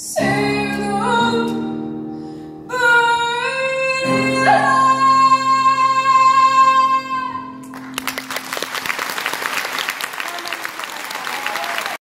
So